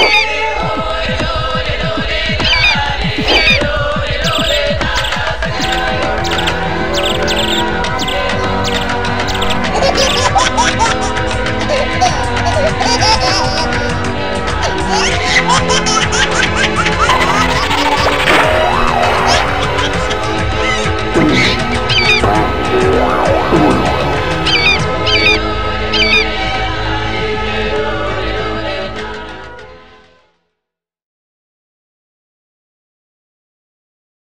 Yeah.